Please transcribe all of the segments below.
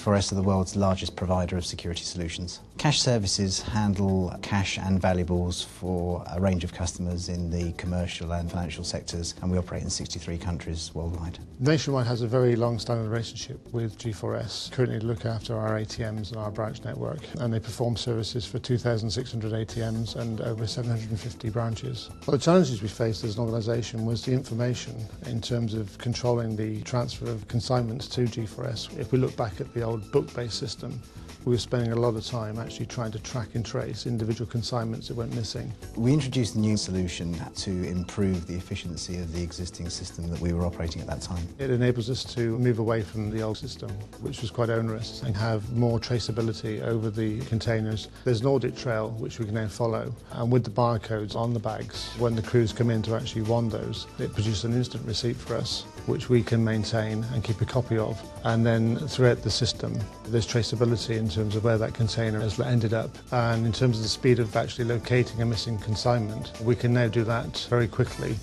G4S are the world's largest provider of security solutions. Cash services handle cash and valuables for a range of customers in the commercial and financial sectors, and we operate in 63 countries worldwide. Nationwide has a very long-standing relationship with G4S. Currently look after our ATMs and our branch network, and they perform services for 2,600 ATMs and over 750 branches. Well, the challenges we faced as an organisation was the information in terms of controlling the transfer of consignments to G4S. If we look back at the old book-based system, we were spending a lot of time actually trying to track and trace individual consignments that went missing. We introduced a new solution to improve the efficiency of the existing system that we were operating at that time. It enables us to move away from the old system, which was quite onerous, and have more traceability over the containers. There's an audit trail which we can then follow, and with the barcodes on the bags, when the crews come in to actually wand those, it produces an instant receipt for us, which we can maintain and keep a copy of. And then throughout the system, there's traceability in terms of where that container has ended up. And in terms of the speed of actually locating a missing consignment, we can now do that very quickly.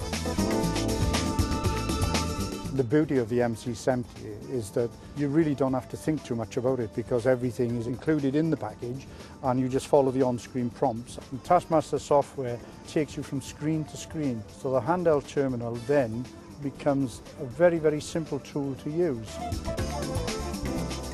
The beauty of the MC70 is that you really don't have to think too much about it because everything is included in the package and you just follow the on-screen prompts. And Taskmaster software takes you from screen to screen. So the handheld terminal then becomes a very, very simple tool to use.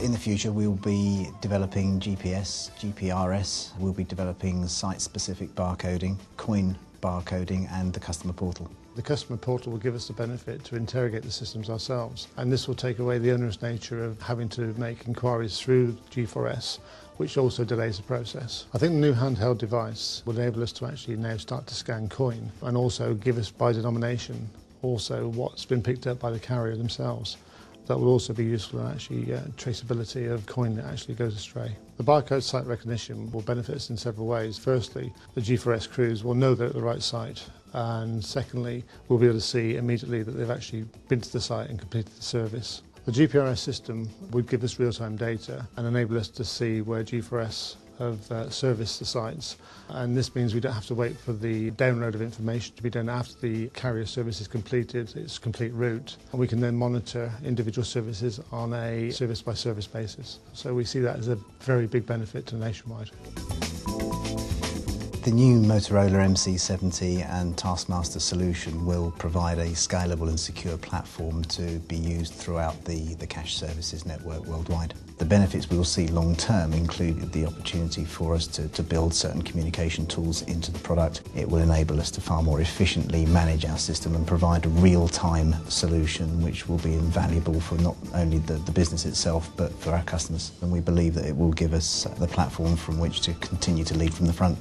In the future, we'll be developing GPS, GPRS, we'll be developing site-specific barcoding, coin barcoding and the customer portal. The customer portal will give us the benefit to interrogate the systems ourselves and this will take away the onerous nature of having to make inquiries through G4S which also delays the process. I think the new handheld device will enable us to actually now start to scan coin and also give us by denomination also what's been picked up by the carrier themselves. That will also be useful in actually uh, traceability of coin that actually goes astray. The barcode site recognition will benefit us in several ways. Firstly, the G4S crews will know they're at the right site. And secondly, we'll be able to see immediately that they've actually been to the site and completed the service. The GPRS system would give us real-time data and enable us to see where G4S have uh, serviced the sites and this means we don't have to wait for the download of information to be done after the carrier service is completed, its complete route and we can then monitor individual services on a service by service basis. So we see that as a very big benefit to Nationwide. The new Motorola MC70 and Taskmaster solution will provide a scalable and secure platform to be used throughout the, the cash services network worldwide. The benefits we will see long term include the opportunity for us to, to build certain communication tools into the product. It will enable us to far more efficiently manage our system and provide a real-time solution which will be invaluable for not only the, the business itself but for our customers. And we believe that it will give us the platform from which to continue to lead from the front.